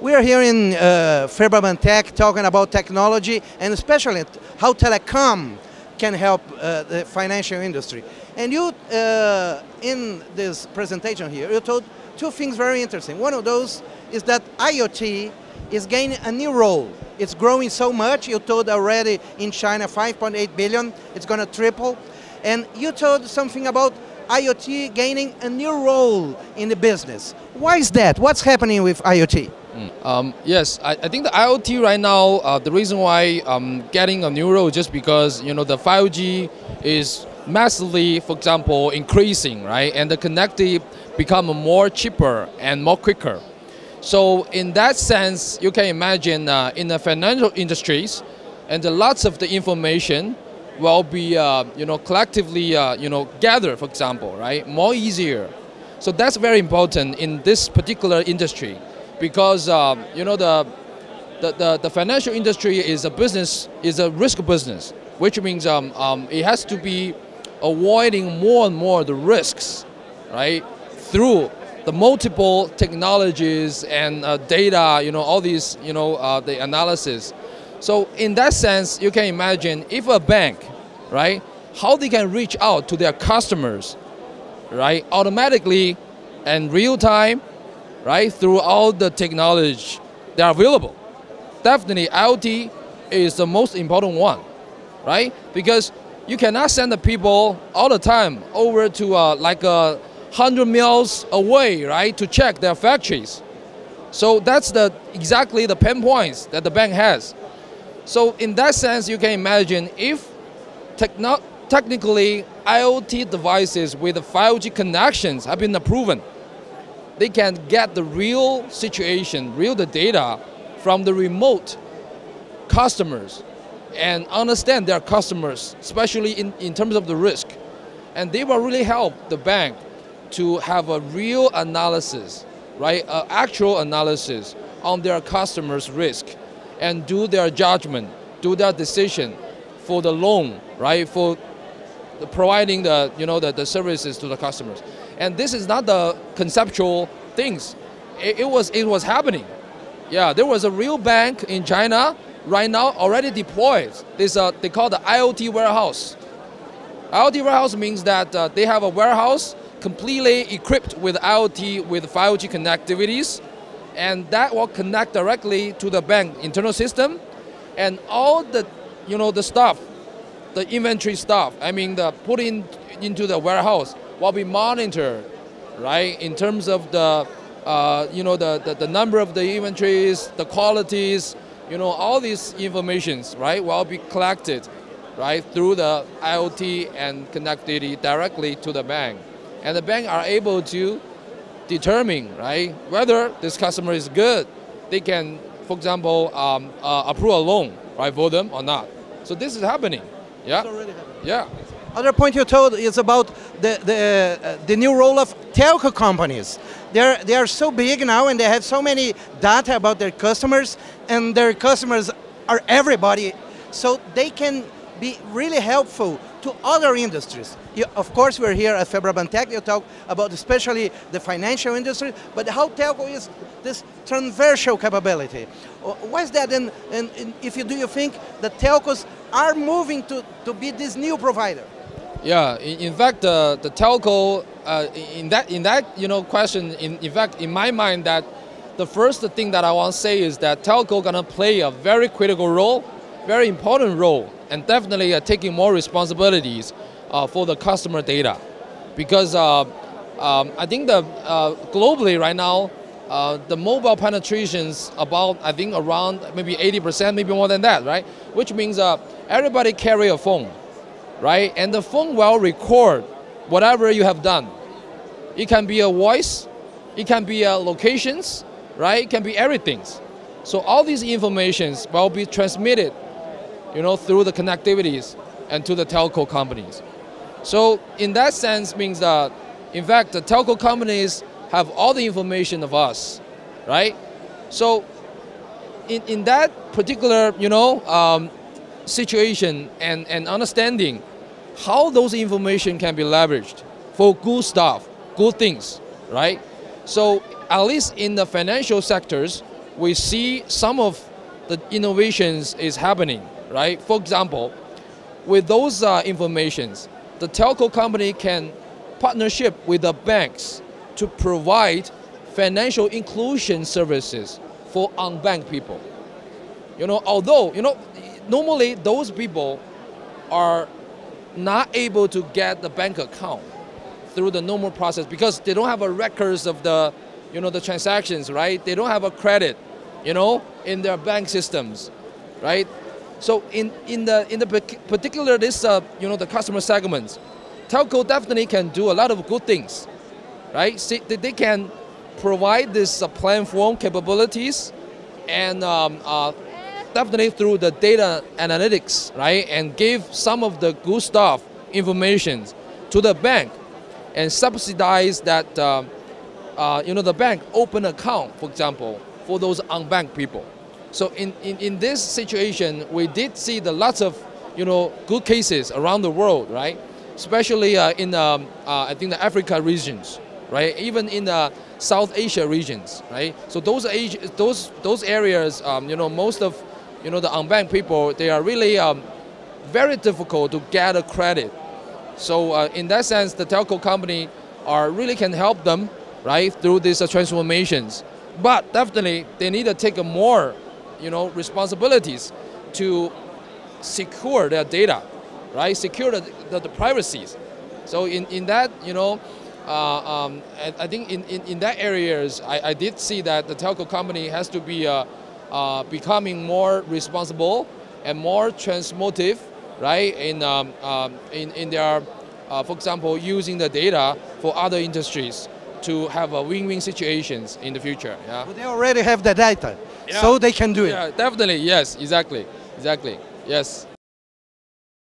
We are here in uh, Tech talking about technology and especially how telecom can help uh, the financial industry. And you, uh, in this presentation here, you told two things very interesting. One of those is that IoT is gaining a new role. It's growing so much. You told already in China 5.8 billion. It's going to triple. And you told something about IoT gaining a new role in the business. Why is that? What's happening with IoT? Mm. Um, yes, I, I, think the IoT right now, uh, the reason why um, getting a new role just because you know the 5G is massively, for example, increasing, right? And the connectivity become more cheaper and more quicker. So in that sense, you can imagine uh, in the financial industries, and lots of the information will be, uh, you know, collectively, uh, you know, gathered, for example, right? More easier. So that's very important in this particular industry because um, you know the, the, the, the, financial industry is a business, is a risk business, which means um, um, it has to be avoiding more and more the risks, right, through the multiple technologies and uh, data, you know, all these, you know, uh, the analysis. So in that sense, you can imagine if a bank, right, how they can reach out to their customers, right, automatically and real time right? Through all the technology that are available. Definitely IoT is the most important one, right? Because you cannot send the people all the time over to uh, like a uh, hundred miles away, right, to check their factories. So that's the exactly the pain points that the bank has. So in that sense, you can imagine if techno technically IoT devices with 5G connections have been proven, they can get the real situation, real the data from the remote customers and understand their customers, especially in, in terms of the risk. And they will really help the bank to have a real analysis, right, an actual analysis on their customers' risk and do their judgment, do their decision for the loan, right, for the providing the, you know, the, the services to the customers. And this is not the conceptual things. It, it, was, it was happening. Yeah, there was a real bank in China right now already deployed. This, uh, they call the IoT warehouse. IoT warehouse means that uh, they have a warehouse completely equipped with IoT with 5G connectivities, and that will connect directly to the bank internal system, and all the, you know, the stuff, the inventory stuff. I mean, the put in into the warehouse will we monitor, right? In terms of the, uh, you know, the, the, the, number of the inventories, the qualities, you know, all these informations, right, will be collected, right, through the IoT and connectivity directly to the bank. And the bank are able to determine, right, whether this customer is good. They can, for example, um, uh, approve a loan, right, for them or not. So this is happening. Yeah. Yeah. Other point you told is about the, the, uh, the new role of telco companies. They're, they are so big now and they have so many data about their customers and their customers are everybody. So they can be really helpful to other industries. You, of course, we're here at Febraban Tech, you talk about especially the financial industry, but how telco is this transversal capability. Why is that, and, and, and if you do you think that telcos are moving to, to be this new provider? Yeah, in, in fact, uh, the telco, uh, in that in that you know question, in, in fact, in my mind, that the first thing that I want to say is that telco gonna play a very critical role, very important role, and definitely uh, taking more responsibilities uh, for the customer data, because uh, um, I think the uh, globally right now. the mobile penetrations about I think around maybe 80%, maybe more than that, right? Which means everybody carry a phone right? And the phone will record whatever you have done. It can be a voice, it can be a locations, right? It can be everything. So all these informations will be transmitted, you know, through the connectivities and to the telco companies. So in that sense means that, in fact, the telco companies have all the information of us, right? So in, in that particular, you know, um, situation and, and understanding how those information can be leveraged for good stuff, good things, right? So at least in the financial sectors, we see some of the innovations is happening, right? For example, with those uh, informations, the telco company can partnership with the banks to provide financial inclusion services for unbanked people. You know, although, you know, normally those people are not able to get the bank account through the normal process because they don't have a records of the, you know, the transactions, right? They don't have a credit, you know, in their bank systems, right? So in, in the in the particular this uh, you know the customer segments, telco definitely can do a lot of good things, right? See, they can provide this uh, platform capabilities and um, uh, definitely through the data analytics, right, and give some of the good stuff, information to the bank and subsidize that, uh, uh, you know, the bank open account, for example, for those unbanked people. So in, in, in this situation, we did see the lots of, you know, good cases around the world, right? Especially uh, in, um, uh, I think, the Africa regions, right? Even in the South Asia regions, right? So those, age, those, those areas, um, you know, most of you know, the unbanked people, they are really um, very difficult to get a credit. So uh, in that sense, the telco company are really can help them, right, through these uh, transformations. But definitely, they need to take more, you know, responsibilities to secure their data, right, secure the, the, the privacies. So in, in that, you know, uh, um, I, think in, in, in that areas, I, I did see that the telco company has to be uh, becoming more responsible and more transmotive, right? In um, um, in in their, uh, for example, using the data for other industries to have a win-win situations in the future. Yeah. But they already have the data, yeah. so they can do it. Yeah, definitely. Yes, exactly, exactly. Yes.